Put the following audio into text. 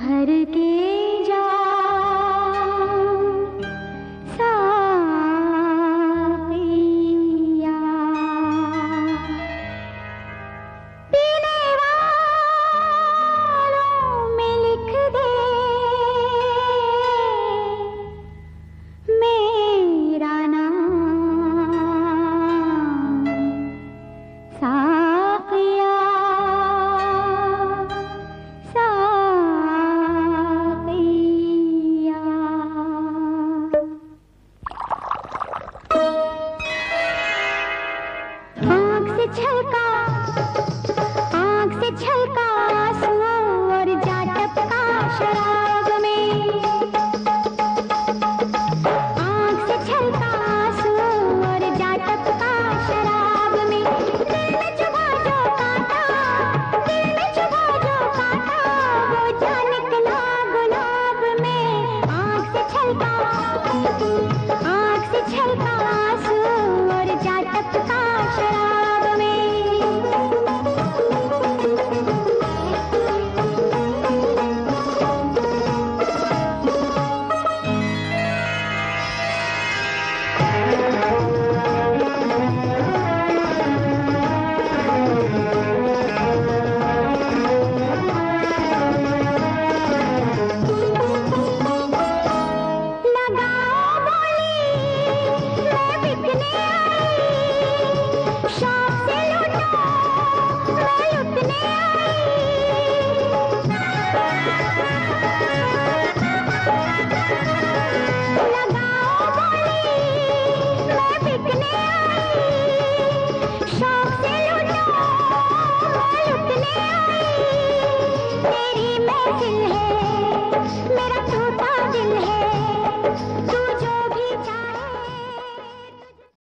भर के आग से छलका